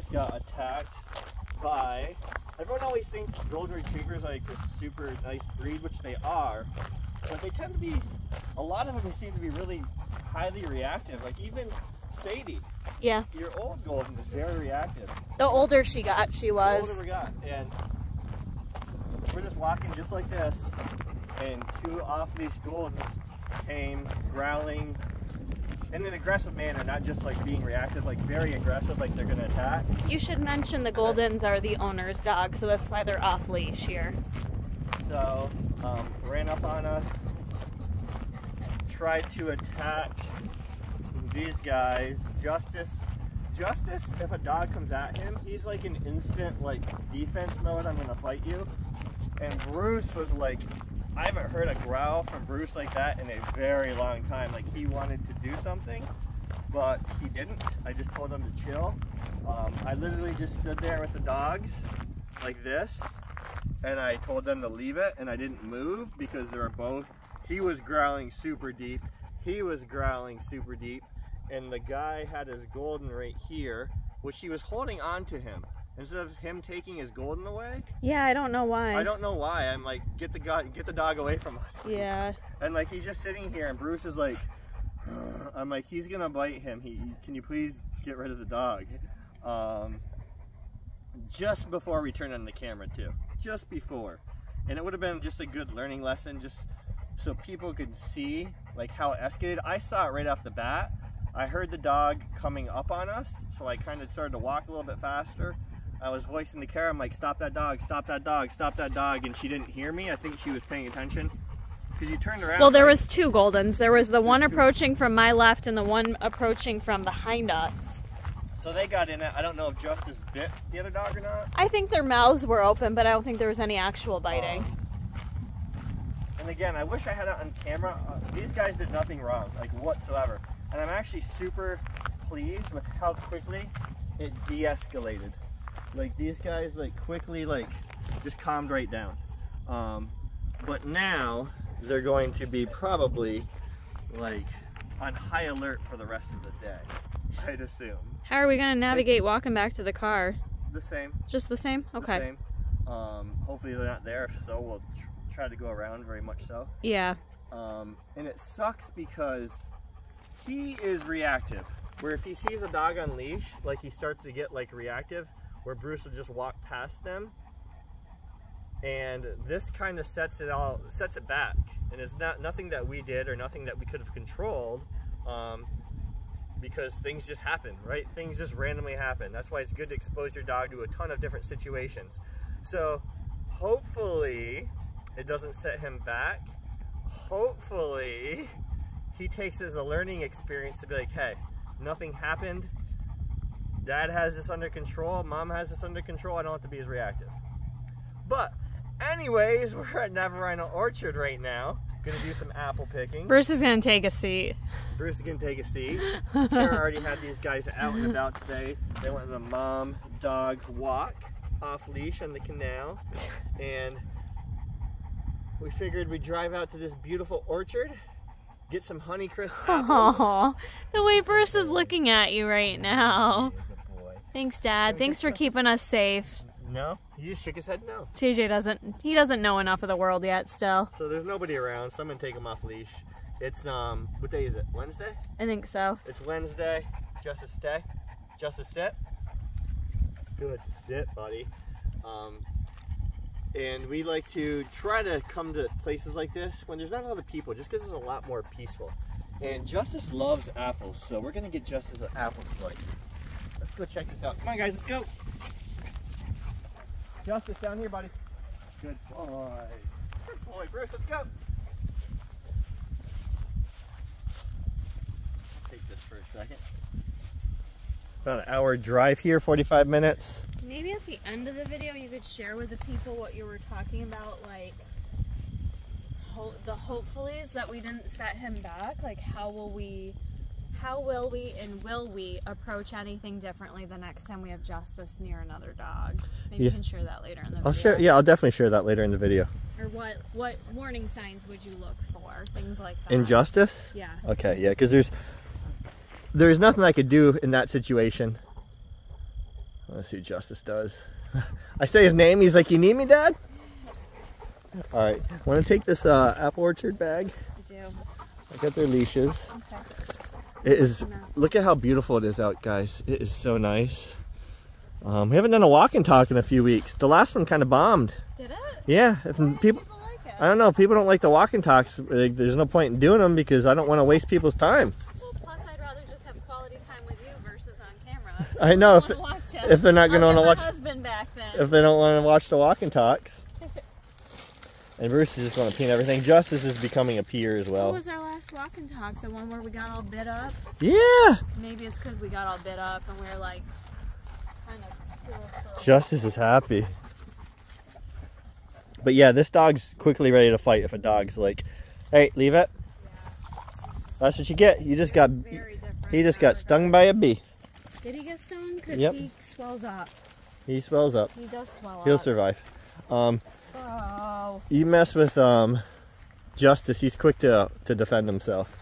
just got attacked by. Everyone always thinks golden retrievers are like this super nice breed, which they are, but they tend to be. A lot of them seem to be really highly reactive. Like even Sadie, Yeah. your old golden, is very reactive. The older she got, she The older was. we got, and we're just walking just like this, and two off-leash goldens came growling in an aggressive manner, not just like being reactive, like very aggressive, like they're gonna attack. You should mention the Goldens are the owner's dog, so that's why they're off leash here. So um, ran up on us, tried to attack these guys. Justice, Justice, if a dog comes at him, he's like an instant like defense mode. I'm gonna fight you. And Bruce was like, I haven't heard a growl from Bruce like that in a very long time. Like he wanted to do something, but he didn't. I just told him to chill. Um, I literally just stood there with the dogs like this and I told them to leave it and I didn't move because they were both he was growling super deep he was growling super deep and the guy had his golden right here which he was holding on to him instead of him taking his golden away? Yeah, I don't know why. I don't know why. I'm like get the guy get the dog away from us. Please." Yeah. and like he's just sitting here and Bruce is like I'm like he's gonna bite him. He can you please get rid of the dog? Um, just before we turned on the camera too. Just before. And it would have been just a good learning lesson just so people could see like how it escalated I saw it right off the bat. I heard the dog coming up on us so I kind of started to walk a little bit faster I was voicing the Kara I'm like stop that dog stop that dog stop that dog and she didn't hear me I think she was paying attention because you turned around Well, there was two Goldens. There was the one approaching from my left and the one approaching from behind us. So they got in it. I don't know if Justice bit the other dog or not. I think their mouths were open, but I don't think there was any actual biting. Um, and again, I wish I had it on camera. Uh, these guys did nothing wrong, like whatsoever. And I'm actually super pleased with how quickly it de-escalated. Like these guys, like quickly, like just calmed right down. Um, but now they're going to be probably like on high alert for the rest of the day. I'd assume How are we going to navigate walking back to the car? the same. Just the same? the Okay. same. Um, hopefully they're not there, if so we'll tr- try to go around very much so. Yeah. Um, and it sucks because he is reactive. Where if he sees a dog on leash, like he starts to get like reactive, where Bruce will just walk past them. And this kind of sets it all sets it back, and it's not nothing that we did or nothing that we could have controlled, um, because things just happen, right? Things just randomly happen. That's why it's good to expose your dog to a ton of different situations. So hopefully it doesn't set him back. Hopefully he takes as a learning experience to be like, hey, nothing happened. Dad has this under control. Mom has this under control. I don't have to be as reactive. But, anyways, we're at Navarino Orchard right now. Gonna do some apple picking. Bruce is to take a seat. Bruce is gonna take a seat. Kara already had these guys out and about today. They went on a mom dog walk off leash on the canal, and we figured we'd drive out to this beautiful orchard, get some Honeycrisp apples. Oh, the way Bruce is looking at you right now. Thanks, Dad. Thanks for keeping us safe. No, he just shook his head no. JJ doesn't. He doesn't know enough of the world yet. Still, So there's nobody around, so I'm gonna take him off leash. It's um, what day is it? Wednesday? I think so. It's Wednesday. Justice stay. Justice sit. Good sit, buddy. Um, and we like to try to come to places like this when there's not a lot of people, just because it's a lot more peaceful. And Justice loves apples, so we're gonna get Justice an apple slice. Let's go check this out. Come on, guys, let's go. Justice, down here, buddy. Good boy. Good boy, Bruce. Let's go. Take this for a second. It's about an hour drive here, 45 minutes. Maybe at the end of the video, you could share with the people what you were talking about, like ho- the hopefullys that we didn't set him back. Like, how will we, how will we, and will we approach anything differently the next time we have justice near another dog? Maybe Yeah. you can share that later in the I'll video. share. Yeah, I'll definitely share that later in the video. Or what what warning signs would you look for? Things like that. Injustice. Yeah. Okay. Yeah, because there's there's nothing I could do in that situation. Let's see what Justice does. I say his name. He's like, "You need me, Dad?" All right. Want to take this uh, apple orchard bag? I do. I got their leashes. Okay. It is. Look at how beautiful it is out, guys. It is so nice. Um, we haven't done a walk and talk in a few weeks. The last one kind of bombed. Did it? Yeah. If did people, like it? I don't know. If people don't like the walk and talks, like, there's no point in doing them because I don't want to waste people's time. Well, plus I'd rather just have quality time with you versus on camera. I know if, I wanna watch it. if they're not going to want to watch husband back then. if they don't want to watch the walk and talks. And Bruce is just going to pee and everything. Justice is becoming a peer as what well. was our last walk and talk? The one where we got all bit up? Yeah. Maybe it's because we got all bit up and we are like kind of. Justice is happy. But yeah, this dog's quickly ready to fight if a dog's like, hey, leave it. That's what you get. You just got, he just got stung by a bee. Did he get stung? Because Yep. he swells up. He swells up. He does swell up. He'll survive. Um, You mess with um, Justice, he's quick to to defend himself.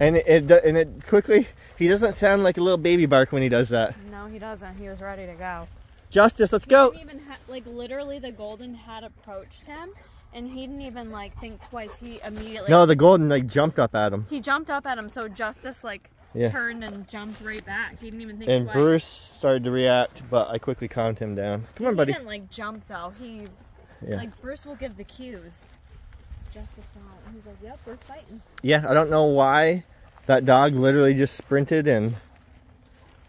And it, it and it quickly he doesn't sound like a little baby bark when he does that. No, he doesn't. He was ready to go. Justice, let's He go. didn't even like literally the golden had approached him, and he didn't even like think twice. He immediately No, the golden like jumped up at him. he jumped up at him. So Justice like Yeah. turned and jumped right back. He didn't even think And twice. Bruce started to react, but I quickly calmed him down. Come on, he buddy. He didn't like jump though. He Yeah. like Bruce will give the cues. Justice won't. He's like, "Yep, we're fighting." Yeah, I don't know why that dog literally just sprinted and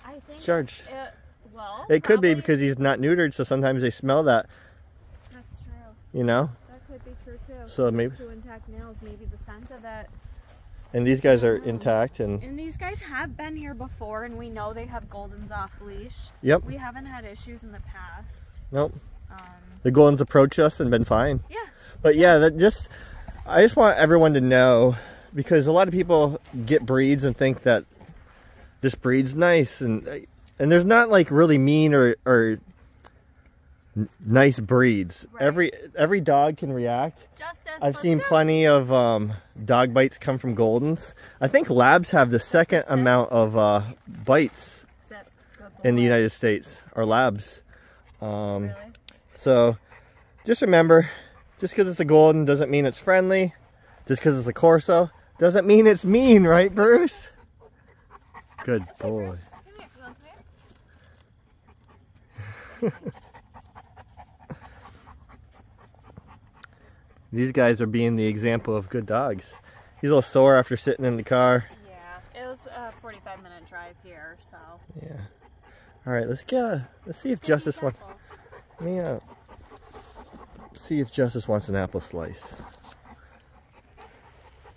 I think charged. It, well, It could be because he's not neutered, so sometimes they smell that, that's true. you know. That could be true too. So maybe- two intact nails, maybe the scent of it. And these guys are intact, and And these guys have been here before, and we know they have Goldens off leash. yep, We haven't had issues in the past. nope. Um, The Goldens approached us and been fine. yeah, But yeah, that just I just want everyone to know because a lot of people get breeds and think that this breed's nice and and there's not like really mean or or nice breeds. Right. Every every dog can react. I've seen go. plenty of um, dog bites come from Goldens. I think Labs have the second amount of uh, bites in the. United States, or Labs. Um, Really? so just remember, just because it's a golden doesn't mean it's friendly. Just because it's a Corso doesn't mean it's mean, right, Bruce? Good boy. Come here. You want to come here? These guys are being the example of good dogs. He's a little sore after sitting in the car. Yeah, it was a 45 minute drive here, so. Yeah. All right, let's get. Let's see if Justice wants. Let me uh, see if Justice wants an apple slice.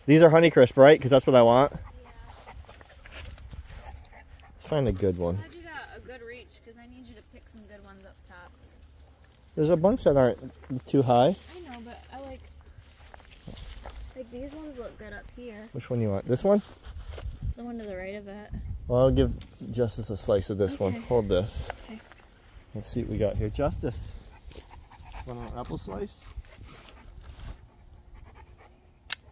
These are Honeycrisp, right? Because that's what I want. Yeah. Let's find a good one. Glad you got a good reach, because I need you to pick some good ones up top. There's a bunch that aren't too high. I know, but I like. Like these ones look good up here. Which one you want? This one? The one to the right of it. Well, I'll give Justice a slice of this one. Hold this. Okay. Let's see what we got here. Justice. Want an apple slice?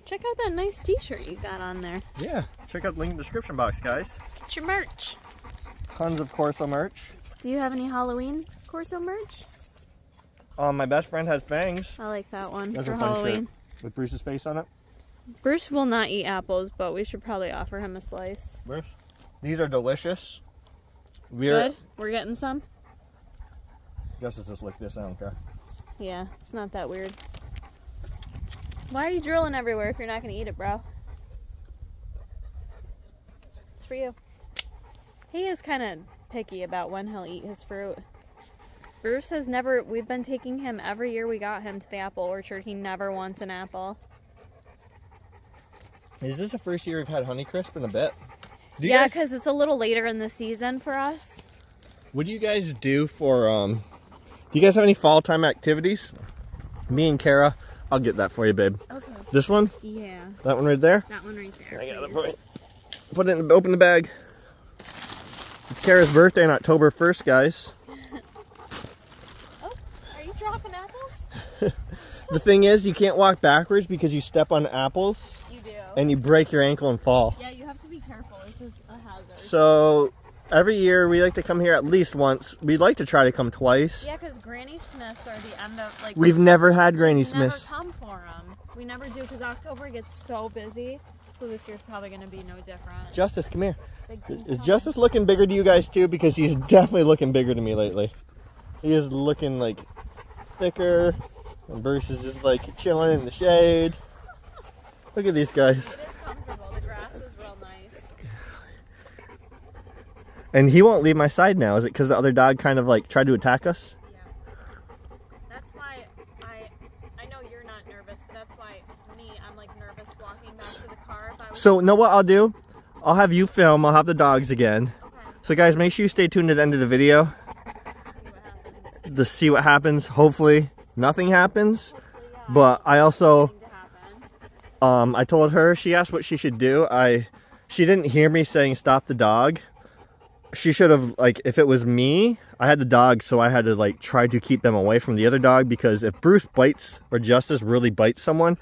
Check out that nice t-shirt you got on there. Yeah. Check out the link in the description box, guys. Get your merch. Tons of Corso merch. Do you have any Halloween Corso merch? Um, my best friend has fangs I like that one That's for a fun shirt. Halloween. with Bruce's face on it. Bruce will not eat apples, but we should probably offer him a slice. Bruce, these are delicious. We're Good? We're getting some? Justice just like this. I don't care. Yeah, it's not that weird. Why are you drilling everywhere if you're not gonna eat it, bro? It's for you. He is kind of picky about when he'll eat his fruit. Bruce has never, we've been taking him every year we got him to the apple orchard. He never wants an apple. Is this the first year we've had Honeycrisp in a bit? Yeah, guys, because it's a little later in the season for us. what do you guys do for um? Do you guys have any fall time activities? Me and Kara, I'll get that for you, babe. Okay. This one, Yeah, that one right there. that one right there. I put it, put it in, open the bag. It's Kara's birthday on October 1st, guys. Oh, are you dropping apples? The thing is, you can't walk backwards because you step on apples. And you break your ankle and fall. yeah, you have to be careful. This is a hazard. So every year we like to come here at least once. We'd like to try to come twice. Yeah, because Granny Smiths are the end of like. We've never had Granny we Smiths. Never come for them. We never do because October gets so busy. So this year's probably gonna be no different. Justice, come here. Is. Justice looking bigger to you guys too? Because he's definitely looking bigger to me lately. He is looking like thicker, and Bruce is just like chilling in the shade. Look at these guys. It is comfortable. The grass is real nice. And he won't leave my side now. Is it because the other dog kind of like tried to attack us? Yeah. That's why I I know you're not nervous, but that's why me I'm like nervous walking back to the car. If I was So, know what I'll do? I'll have you film. I'll have the dogs again. okay, So, guys, make sure you stay tuned to the end of the video see what happens. to see what happens. Hopefully, nothing happens. Hopefully, yeah, But I also nothing to happen. Um, I told her she asked what she should do. I she didn't hear me saying stop the dog. She should have like if it was me, I had the dog, so I had to like try to keep them away from the other dog because if Bruce bites or Justice really bites someone,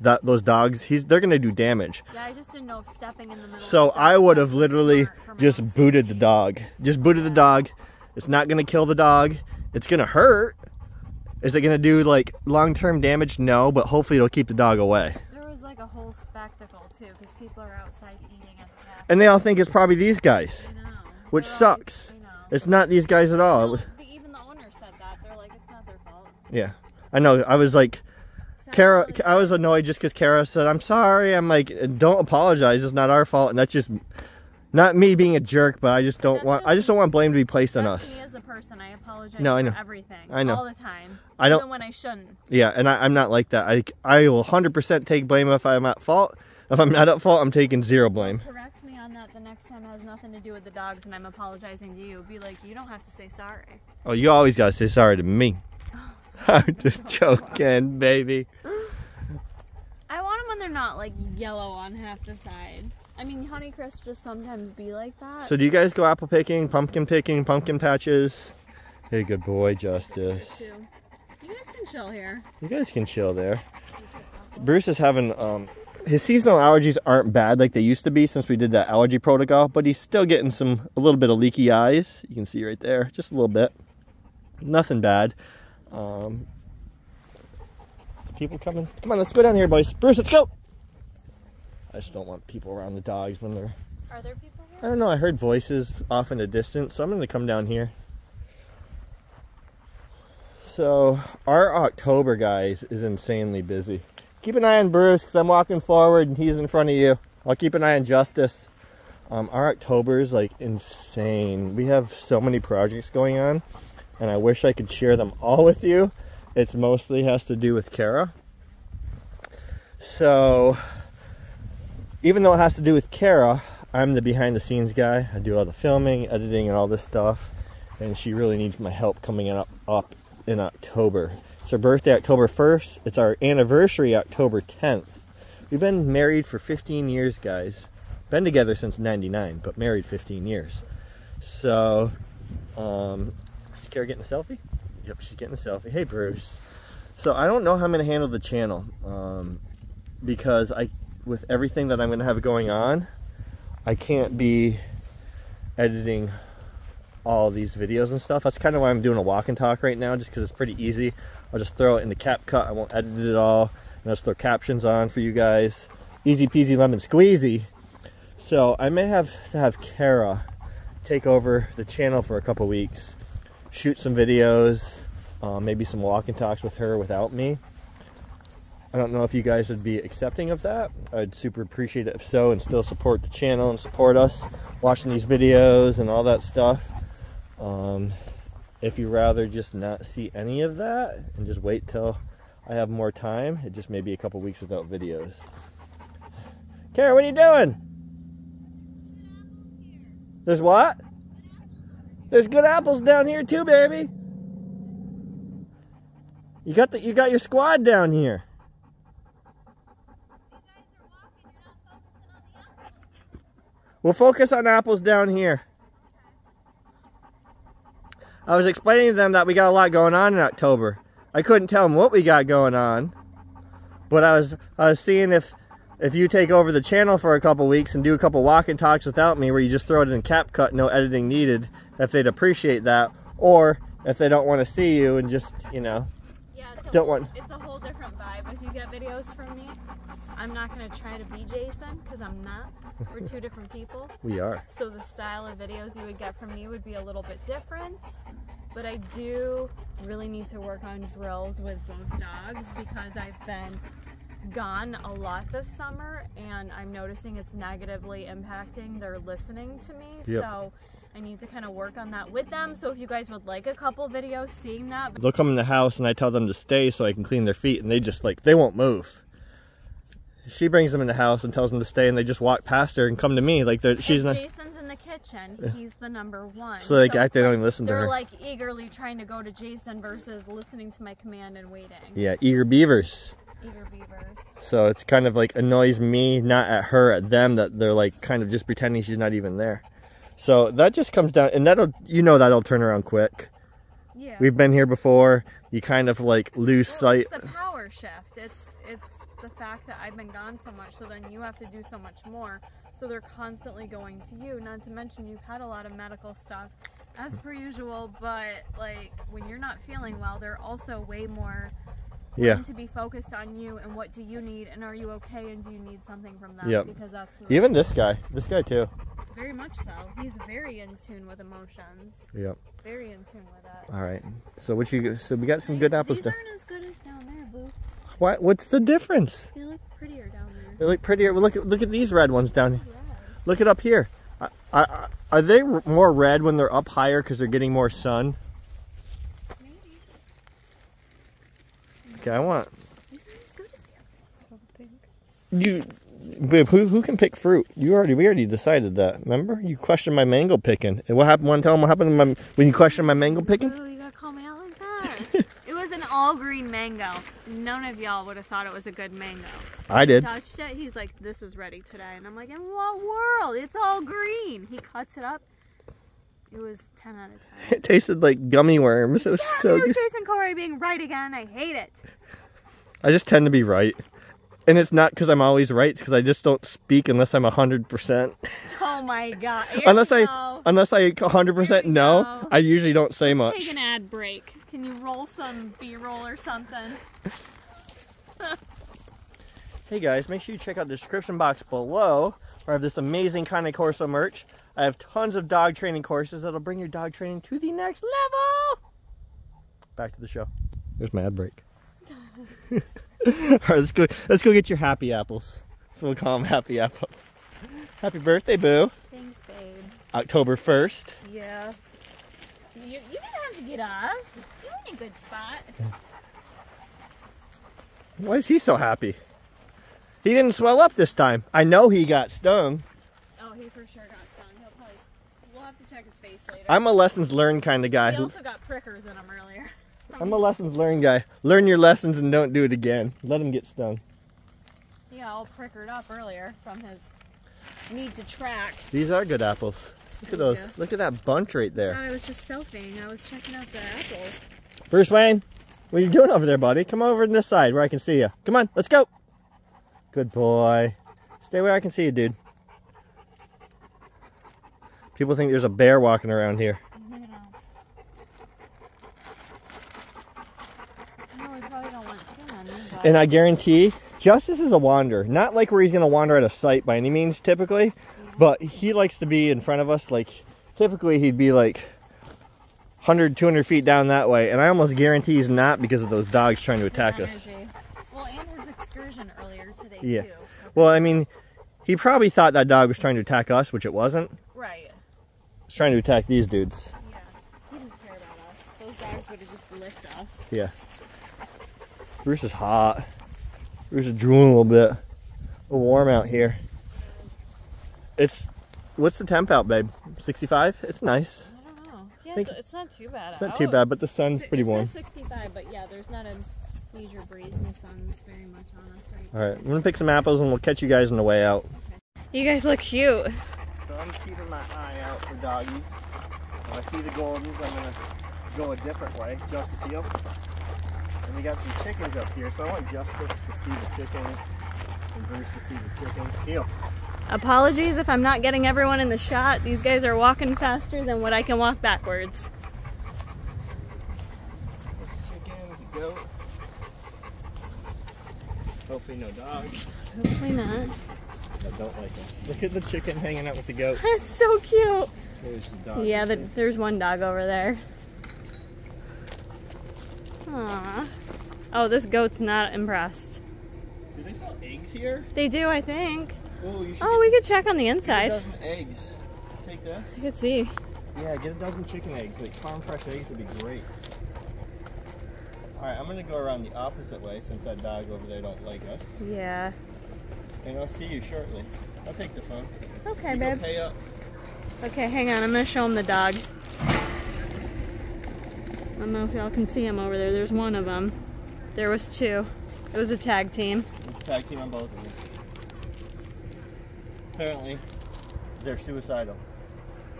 that those dogs he's they're gonna do damage. Yeah, I just didn't know if stepping in the middle. So the I would have literally just booted the dog. Just booted the dog. It's not gonna kill the dog. It's gonna hurt. Is it gonna do like long term damage? No, but hopefully it'll keep the dog away. There was like a whole spectacle too, because people are outside eating at the cafe. And they all think it's probably these guys. I know. which They're always- sucks. I know. It's not these guys at all. No, even the owner said that. They're like, it's not their fault. Yeah, I know. I was like, Kara. I was annoyed just because Kara said, "I'm sorry." I'm like, "Don't apologize. It's not our fault." And that's just not me being a jerk, but I just don't want. I just- don't want blame to be placed on us. me as a person. I apologize No, I for know. everything. I know. All the time. I don't- Even when I shouldn't. Yeah, and I, I'm not like that. I I will 100% take blame if I'm at fault. If I'm not at fault, I'm taking zero blame. Correct me on that the next time it has nothing to do with the dogs and I'm apologizing to you. Be like, you don't have to say sorry. Oh, you always gotta say sorry to me. I'm just joking, baby. I want them when they're not like yellow on half the side. I mean, Honeycrisp just sometimes be like that. So do you guys go apple picking, pumpkin picking, pumpkin patches? Hey, good boy, Justice. too. You guys can chill here. You guys can chill there. Bruce is having um his seasonal allergies aren't bad like they used to be since we did that allergy protocol, but he's still getting some a little bit of leaky eyes. You can see right there, just a little bit. Nothing bad. Um, people coming. Come on, let's go down here, boys. Bruce, let's go. I just don't want people around the dogs when they're. Are there people here? I don't know. I heard voices off in the distance, so I'm going to come down here. So our October, guys, is insanely busy. Keep an eye on Bruce because I'm walking forward and he's in front of you. I'll keep an eye on Justice. Um, our October is like insane. We have so many projects going on, and I wish I could share them all with you. It's mostly has to do with Kara. So, even though it has to do with Kara, I'm the behind the scenes guy. I do all the filming, editing, and all this stuff. And she really needs my help coming up, up in October. It's her birthday October 1st. It's our anniversary October 10th. We've been married for 15 years, guys. Been together since 99, but married 15 years. So, um, is Kara getting a selfie? Yep, she's getting a selfie. Hey, Bruce. So I don't know how I'm going to handle the channel um, because I, with everything that I'm going to have going on, I can't be editing all these videos and stuff. That's kind of why I'm doing a walk and talk right now, just because it's pretty easy. I'll just throw it in the CapCut. I won't edit it all. And I'll just throw captions on for you guys. Easy peasy lemon squeezy. So I may have to have Kara take over the channel for a couple weeks, shoot some videos, uh, maybe some walk and talks with her without me. I don't know if you guys would be accepting of that. I'd super appreciate it if so, and still support the channel and support us watching these videos and all that stuff. Um, if you rather just not see any of that and just wait till I have more time, it just may be a couple weeks without videos. Kara, what are you doing? There's what? There's good apples down here too, baby. You got the you got your squad down here. We'll focus on apples down here. I was explaining to them that we got a lot going on in October. I couldn't tell them what we got going on, but I was I was seeing if if you take over the channel for a couple weeks and do a couple walk and talks without me where you just throw it in CapCut, no editing needed, if they'd appreciate that. Or if they don't want to see you and just, you know, Yeah, Don't want- It's a whole different vibe. If you get videos from me, I'm not gonna try to be Jason because I'm not. We're two different people. we are. So the style of videos you would get from me would be a little bit different. But I do really need to work on drills with both dogs because I've been gone a lot this summer and I'm noticing it's negatively impacting their listening to me. Yep. So I need to kind of work on that with them. So if you guys would like a couple videos seeing that, They'll come in the house and I tell them to stay so I can clean their feet and they just like, they won't move. She brings them in the house and tells them to stay and they just walk past her and come to me like they're, she's not. Jason's in the kitchen, he's the number one. So they act- it's they don't even listen to her. they're like eagerly trying to go to Jason versus listening to my command and waiting. Yeah, eager beavers. Eager beavers. So it's kind of like annoys me, not at her, at them, that they're like kind of just pretending she's not even there. So that just comes down, and that'll, you know, that'll turn around quick. Yeah. We've been here before. You kind of like lose Well, sight. It's the power shift. It's fact that I've been gone so much, so then you have to do so much more. So they're constantly going to you. Not to mention you've had a lot of medical stuff, as per usual. But like when you're not feeling well, they're also way more Yeah. to be focused on you and what do you need and are you okay and do you need something from them? Yep. Because that's the, Even this guy, this guy too. very much so. He's very in tune with emotions. Yep. Very in tune with it. All right. So what you? So we got some good apples. These aren't as good as down there, boo. What? What's the difference? They look prettier down there. They look prettier. Look at look at these red ones down. here. Yeah. Look it up here. I, I, are they more red when they're up higher because they're getting more sun? Maybe. Okay, I want These are as good as the others, I don't think. you. Babe, who who can pick fruit? You already we already decided that. Remember, you questioned my mango picking. And what happened? Want to tell them what happened when, my, when you questioned my mango picking? Oh, you gotta call me out like that. it was an all green mango. None of y'all would have thought it was a good mango. I did. Touched it, he's like, this is ready today. And I'm like, in what world? It's all green. He cuts it up. It was 10 out of 10. It tasted like gummy worms. It was so good. Jason Corey being right again. I hate it. I just tend to be right, and it's not because I'm always right. It's because I just don't speak unless I'm hundred percent. Oh my god. Here Unless I go. unless I hundred percent Here we know, go. I usually don't say Let's much. take an ad break. Can you roll some B-roll or something? Hey guys, make sure you check out the description box below where I have this amazing Cane Corso merch. I have tons of dog training courses that'll bring your dog training to the next level. Back to the show. There's my ad break. All right, let's go. Let's go get your happy apples. So we'll call them happy apples. Happy birthday, Boo! Thanks, babe. October first. Yeah. You, you didn't have to get off. You're in a good spot. Why is he so happy? He didn't swell up this time. I know he got stung. Oh, he for sure got stung. He'll probably. We'll have to check his face later. I'm a lessons learned kind of guy. he also got prickers in him earlier. I'm a lessons learned guy. Learn your lessons and don't do it again. Let him get stung. Got all prickered up earlier from his need to track. These are good apples. Look at those. Look at that bunch right there. I was just selfieing. I was checking out the apples. Bruce Wayne, what are you doing over there, buddy? Come over on this side where I can see you. Come on, let's go. Good boy. Stay where I can see you, dude. People think there's a bear walking around here. You know. No, we probably don't want too many. But And I guarantee Justice is a wanderer. Not like where he's going to wander out of sight by any means, typically. But he likes to be in front of us. Like, typically he'd be like 100, 200 feet down that way. And I almost guarantee he's not because of those dogs trying to attack us. Well, and his excursion earlier today Yeah. too. Well, I mean, he probably thought that dog was trying to attack us, which it wasn't. Right. It's trying to attack these dudes. Yeah. He didn't care about us. Those dogs would have just licked us. Yeah. Bruce is hot. Bruce is drooling a little bit. A little warm out here. It's what's the temp out, babe? 65? It's nice. I don't know. Yeah, Think- it's, it's not too bad. It's not too bad, but the sun's pretty warm. says 65, but yeah, there's not a major breeze and the sun's very much on us right All right, I'm gonna pick some apples and we'll catch you guys on the way out. You guys look cute. So I'm keeping my eye out for doggies. When I see the Goldens, I'm gonna go a different way, just to see them. And we got some chickens up here, so I want Justice to see the chickens. and Bruce to see the chickens. Heel. Apologies if I'm not getting everyone in the shot. These guys are walking faster than what I can walk backwards. Chicken Chickens, the goat. Hopefully no dogs Hopefully not. that don't like us. Look at the chicken hanging out with the goat. That's so cute. There's the dog. Yeah, the, there's one dog over there. Aww. Oh, this goat's not impressed. Do they sell eggs here? They do, I think. Oh, you should Oh, we could check on the get a inside. dozen eggs. Take this. You could see. Yeah, get a dozen chicken eggs. Like farm fresh eggs would be great. Alright, I'm gonna go around the opposite way since that dog over there don't like us. Yeah. And I'll see you shortly. I'll take the phone. Okay, You babe. pay up. Okay, hang on. I'm gonna show him the dog. I don't know if y'all can see him over there. There's one of them. There was two. It was a tag team. Tag team on both of them. Apparently, they're suicidal.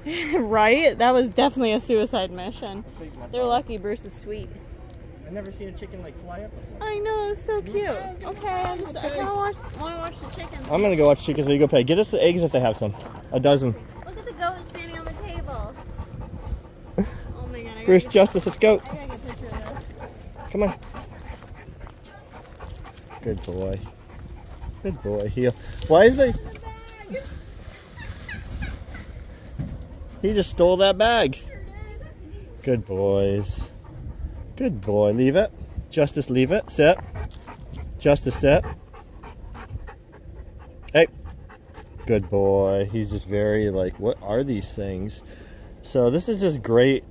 right? That was definitely a suicide mission. I'll take my They're lucky Bruce is sweet. I've never seen a chicken like fly up before. I know, it's so cute. Okay, I just I okay. kinda watch wanna watch the chickens. I'm gonna go watch chickens while you go pay. Get us the eggs if they have some. A dozen. Look at the goat standing on the table. Oh Bruce Justice, let's go. Come on. Good boy. Good boy. Heel. Why is he? He just stole that bag. Good boys. Good boy. Leave it. Justice, leave it. Sit. Justice, sit. Hey. Good boy. He's just very like, what are these things? So this is just great.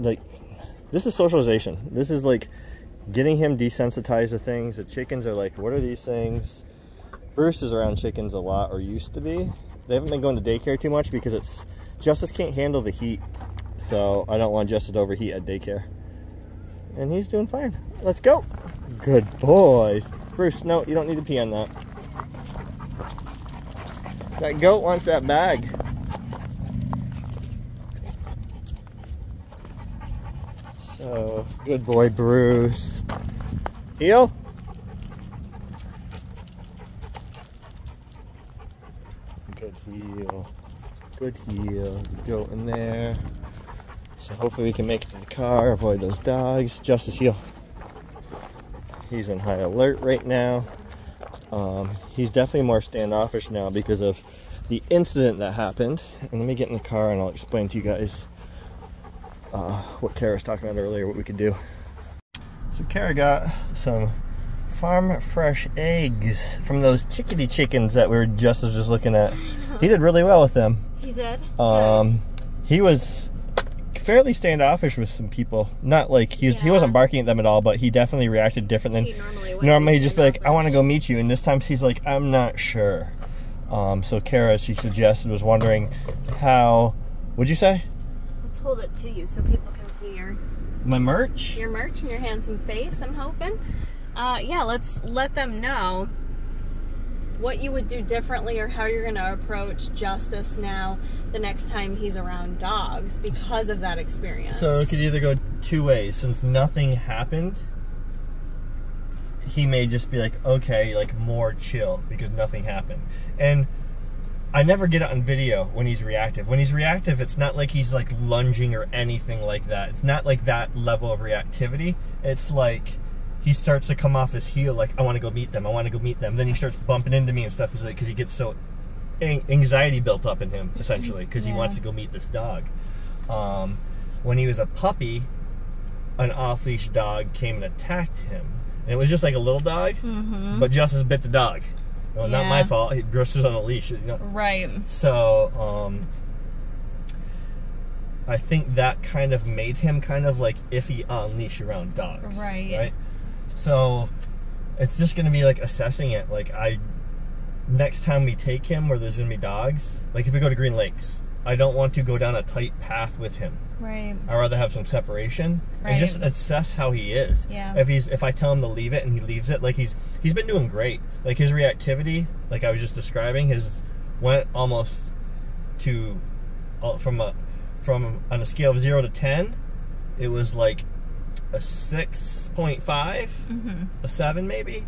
Like, this is socialization. This is like getting him desensitized to things. The chickens are like, what are these things? Bruce is around chickens a lot, or used to be. They haven't been going to daycare too much because it's Justice can't handle the heat, so I don't want Justice to overheat at daycare. And he's doing fine. Let's go. Good boy. Bruce, no, you don't need to pee on that. That goat wants that bag. So, good boy, Bruce. Heel. Good heel. Good heel. Goat in there. So hopefully we can make it to the car, avoid those dogs. Justice heel. He's in high alert right now. Um, he's definitely more standoffish now because of the incident that happened. And let me get in the car and I'll explain to you guys uh, what Kara was talking about earlier, what we could do. So Kara got some farm fresh eggs from those chickadee chickens that we were just was just looking at. He did really well with them. He did? Um, he was fairly standoffish with some people. Not like he was, he wasn't barking at them at all, but he definitely reacted different than He normally normally he'd just be like, "I want to go meet you," and this time he's like, "I'm not sure." Um, so Kara, she suggested, was wondering how. Would you say hold it to you so people can see your my merch? your merch and your handsome face. I'm hoping. Uh, yeah, let's let them know what you would do differently or how you're going to approach justice now the next time he's around dogs because of that experience. So it could either go two ways. Since nothing happened, he may just be like, okay, like more chill because nothing happened. And I never get it on video when he's reactive. When he's reactive, it's not like he's like lunging or anything like that. It's not like that level of reactivity. It's like he starts to come off his heel, like I want to go meet them. I want to go meet them. Then he starts bumping into me and stuff. He's like, because he gets so anxiety built up in him essentially because he wants to go meet this dog. Um, when he was a puppy, an off leash dog came and attacked him. And it was just like a little dog, Mm-hmm. but Justice bit the dog. Well, Not my fault. He Justice was on a leash. You know? Right. So, um, I think that kind of made him kind of like iffy on leash around dogs. Right. Right. So, it's just gonna be like assessing it. Like I, next time we take him where there's gonna be dogs, like if we go to Green Lakes, I don't want to go down a tight path with him. Right. I'd rather have some separation and just assess how he is. Yeah. If he's if I tell him to leave it and he leaves it, like he's he's been doing great. Like his reactivity, like I was just describing, his went almost to uh, from a from on a scale of zero to ten, it was like a six point five, Mm-hmm. a seven maybe.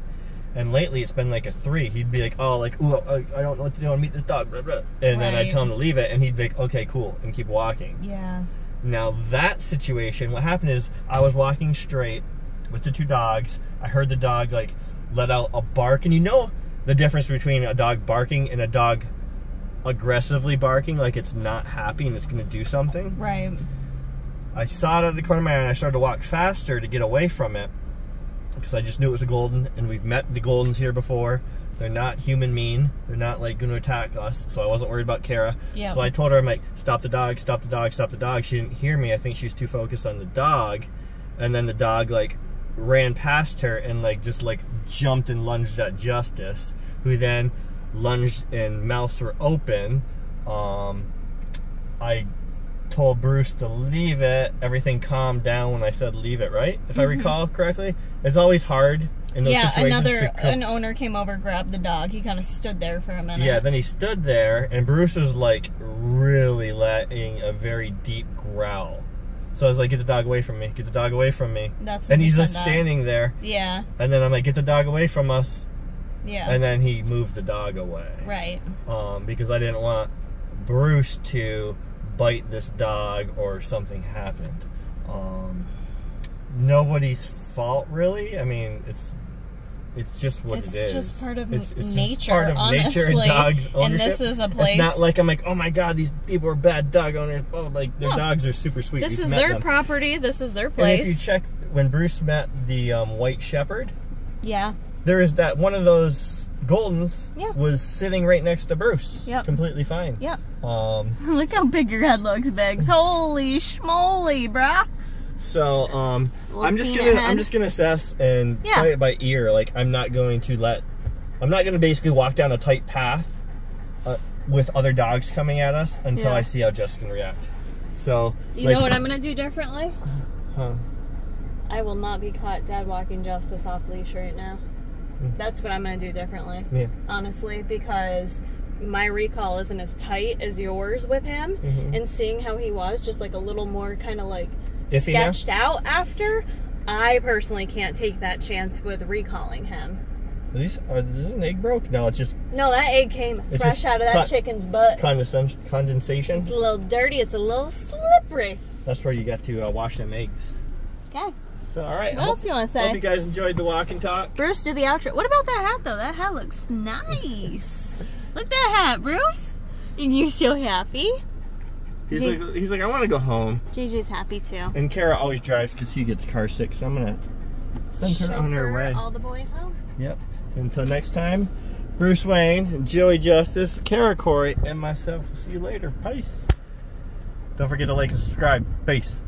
And lately it's been like a three. He'd be like, oh, like, ooh, I, I don't know what to do. I want to meet this dog. Blah, blah. And then I'd tell him to leave it, and he'd be like, okay, cool, and keep walking. Yeah. Now that situation, what happened is I was walking straight with the two dogs. I heard the dog like let out a bark, and you know the difference between a dog barking and a dog aggressively barking, like it's not happy and it's going to do something. Right. I saw it out of the corner of my eye, and I started to walk faster to get away from it because I just knew it was a golden, and we've met the goldens here before. They're not human mean. They're not like going to attack us, so I wasn't worried about Kara. Yeah. So I told her, I'm like, stop the dog, stop the dog, stop the dog. She didn't hear me. I think she was too focused on the dog, and then the dog like ran past her and like just like jumped and lunged at Justice, who then lunged and mouths were open. Um, I told Bruce to leave it. Everything calmed down when I said leave it, right? If I recall correctly. It's always hard in those. Yeah, another to co- an owner came over, grabbed the dog. He kind of stood there for a minute. Yeah, then he stood there and Bruce was like really letting a very deep growl. So I was like, get the dog away from me, get the dog away from me. That's And he he's just standing there. Yeah, And then I'm like, get the dog away from us. yeah. And then he moved the dog away. right. um, because I didn't want Bruce to bite this dog or something happened. Um, nobody's fault, really. I mean, it's it's just what It's it is. just part of It's- it's nature, part of nature and honestly. dogs And this is a place. It's not like I'm like, oh my god, these people are bad dog owners. Oh, like their No. dogs are super sweet. This We've is their them. property. This is their place. And if you check when Bruce met the um, white shepherd, yeah. there is that one of those Goldens Yeah. was sitting right next to Bruce. Yep. Completely fine. Yep. Um, Look how big your head looks, Biggs. Holy schmoly, bruh. So um, I'm just gonna. I'm just gonna assess and Yeah. play it by ear. Like I'm not going to let I'm not gonna basically walk down a tight path uh, with other dogs coming at us until Yeah. I see how Jess can react. So You like, know what I'm gonna do differently? Huh. I will not be caught dead walking Justice off leash right now. Mm. That's what I'm gonna do differently. Yeah. Honestly, because my recall isn't as tight as yours with him, Mhm. and seeing how he was, just like a little more kind of like Iffy now? sketched out after. I personally can't take that chance with recalling him. At least, uh, is an egg broke? No, it's just No, that egg came fresh out of that chicken's butt. condensation. condensation. It's a little dirty. It's a little slippery. That's where you got to uh, wash them eggs. Okay. So all right. What I else hope, do you want to say? hope you guys enjoyed the walk and talk. Bruce, do the outro. What about that hat though? That hat looks nice. Look at that hat, Bruce. And you're so happy. He's like he's like I want to go home. JJ's happy too. And Kara always drives because he gets car sick, so I'm gonna send her on her way. All the boys home. Yep. Until next time, Bruce Wayne, Joey Justice, Kara Corey, and myself will see you later. Peace. Don't forget to like and subscribe. Peace.